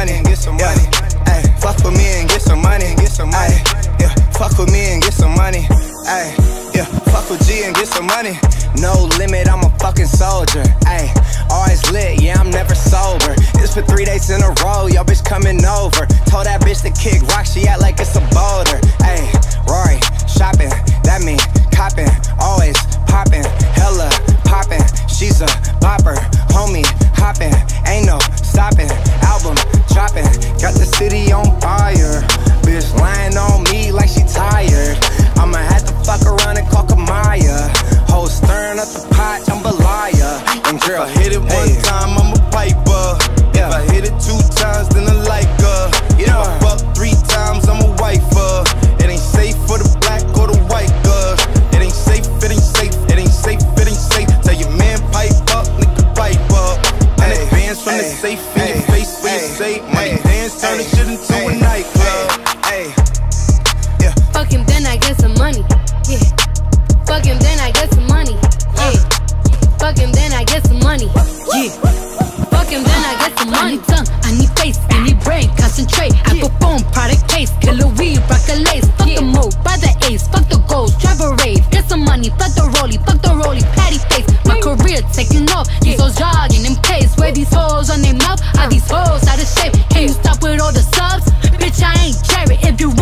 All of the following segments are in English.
money, get some money. Hey, fuck with me and get some money, get some money. Yeah, fuck with me and get some money. Hey, yeah, fuck with G and get some money. No limit, I'm a fucking soldier. Hey, always lit, yeah, I'm never sober. It's for three days in a row, yo bitch coming over. Told that bitch to kick rock, she act like it's a boulder. Hey, Rory, shopping, that mean copping, always popping, hella popping. She's a bopper, the hey, safe in your hey, face when you hey, say money hey, dance, turn hey, this shit into a hey, nightclub. Hey, yeah. Fuck him, then I get some money. Yeah. Fuck him, then I get some money. Yeah. Fuck him, then I get some money. Yeah. Fuck him, then I get some money. I money. need tongue, I need face, I need brain, concentrate. Apple phone, product case,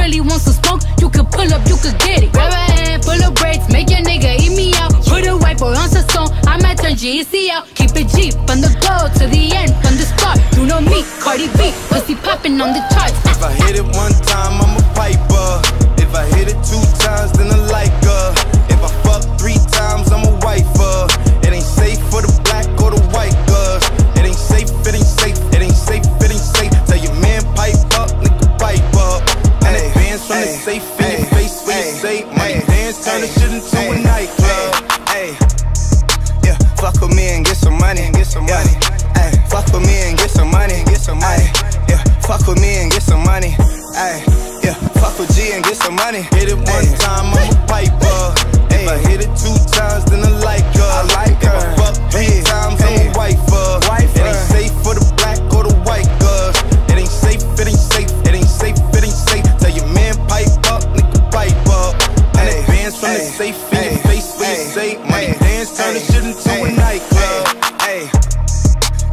really want some smoke, you could pull up, you could get it. Grab a hand, full of braids, make your nigga eat me out. Put a white boy on the song, I might turn GEC out. Keep it G from the go to the end, from the start. You know me, Cardi B, pussy popping on the charts. If I hit it one time, I'm face when you hey, say money dance, turn this shit into hey, a nightclub. Hey, yeah, fuck with me and get some money, get some money. Hey, fuck with me and get some money, get some money. Yeah, fuck with me and get some money. Hey, yeah, fuck with G and get some money. Hit it one Hey. time, I'm a piper. If I hit it two times, then I like her. I like her. You money dance, turn this shit into a hey, nightclub. Hey,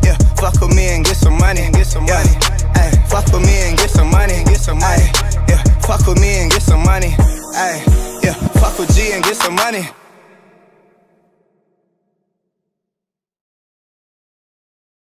yeah, fuck with me and get some money, get some money. Hey, fuck with me and get some money, get some money. Yeah, fuck with me and get some money. Hey, yeah, fuck with G and get some money.